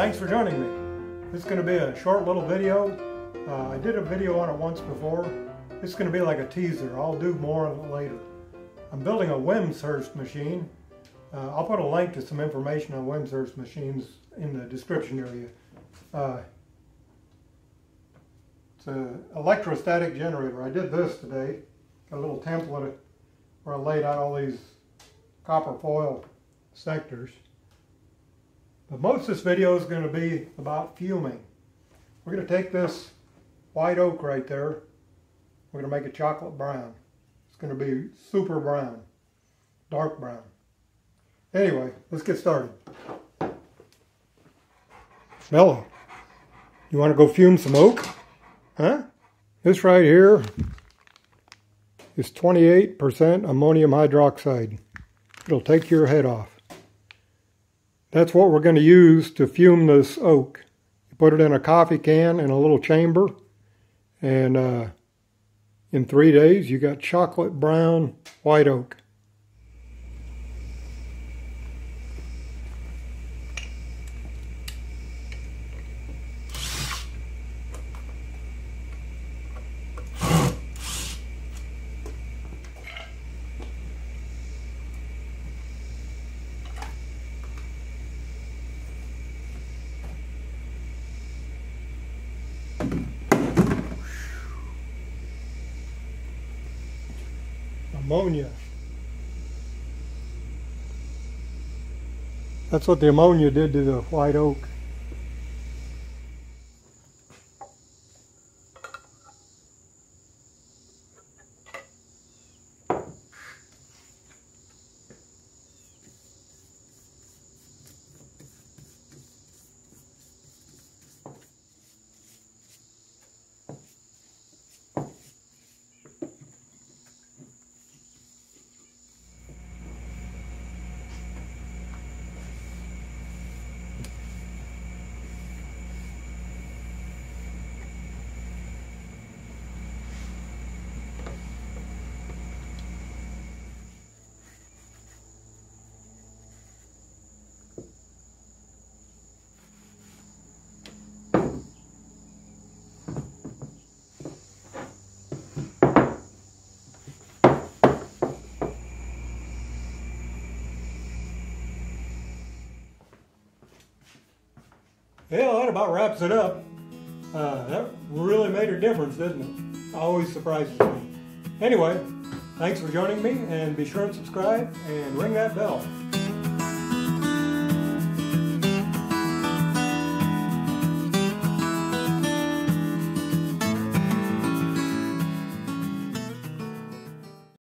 thanks for joining me. This is going to be a short little video. Uh, I did a video on it once before. It's going to be like a teaser. I'll do more on it later. I'm building a Wimshurst machine. Uh, I'll put a link to some information on Wimshurst machines in the description area. Uh, it's an electrostatic generator. I did this today. Got a little template where I laid out all these copper foil sectors. But most of this video is going to be about fuming. We're going to take this white oak right there. We're going to make it chocolate brown. It's going to be super brown, dark brown. Anyway, let's get started. Mello, you want to go fume some oak? Huh? This right here is 28% ammonium hydroxide. It'll take your head off. That's what we're going to use to fume this oak. You put it in a coffee can in a little chamber, and uh, in three days you got chocolate brown white oak. Ammonia. That's what the ammonia did to the white oak. Yeah, that about wraps it up. Uh, that really made a difference, didn't it? Always surprises me. Anyway, thanks for joining me, and be sure and subscribe and ring that bell.